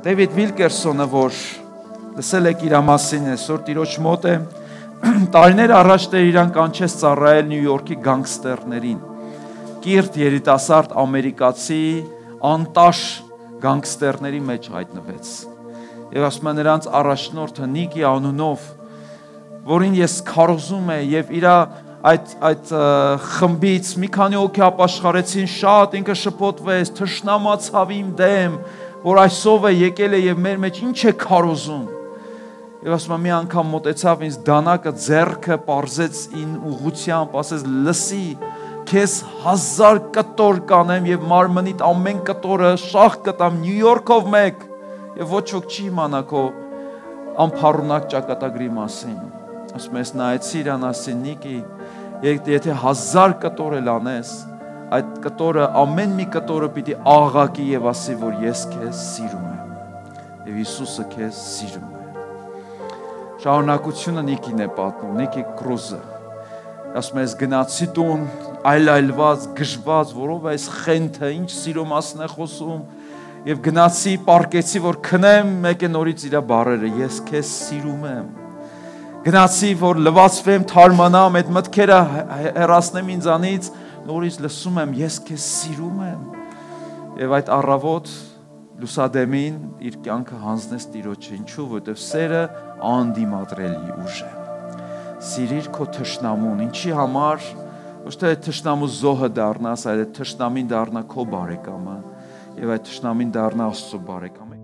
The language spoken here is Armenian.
Դեվիդ Վիլկերսոնը, որ լսել եք իր մասին, այսօր տիրոջ մոտ է, տարիներ առաջ դեր իրան կանչեց ծառայել Նյու Յորքի գանգստերներին։ Կիրթ երիտասարդ ամերիկացի անտաշ գանգստերների մեջ հայտնվեց։ Եվ ասում են նրանց առաջնորդը Նիկի անունով, որին ես քարոզում եմ եւ իր այդ այդ խմբից մի քանի օքի ապաշխարեցին շատ ինքը շփոթվեց թշնամացավ իմ դեմ որ այս սովը եկել է եւ մեր մեջ ինչ է քարոզում։ Եվ ասում եմ մի անգամ մտեցավ ինձ դանակը зерքը parzեց ին ուղությամբ, ասես լսի, քեզ 1000 կտոր կանեմ եւ մարմնիդ ամեն կտորը շախ կտամ Նյու Յորքով մեկ եւ ոչ ոք չի իմանա քո անփառունակ ճակատագրի մասին։ Ասում ես նայեցիր անասին Նիկի, եթե 1000 կտոր էլ անես, այդ կտորը ամեն մի կտորը պիտի աղաղակի եւ ասի, որ ես քեզ սիրում եմ։ Եվ Հիսուսը քեզ սիրում է։ Շարունակությունը Նիկին է պատմում, Նիկի Կրուզը։ Ասում ես գնացի տուն, այլայլված, գժված, որով այս խենթը ինչ սիրո մասն է խոսում, եւ գնացի, պարկեցի, որ քնեմ, մեկ է նորից իր բարերը, ես քեզ սիրում եմ գնացի որ լվացվեմ, թարմանամ, այդ մտքերը հեռացնեմ ինձանից, նորից լսում եմ, ես քեզ սիրում եմ։ Եվ այդ առավոտ լուսադեմին իր կյանքը հանձնեց Տիրոջը, ինչու, որովհետև սերը անդիմադրելի ուժ է։ Սիրիր քո թշնամուն, ինչի համար ոչ թե թշնամու զոհը դառնաս, այլ թշնամին դառնա քո բարեկամը, եւ այդ թշնամին դառնա Աստծո բարեկամը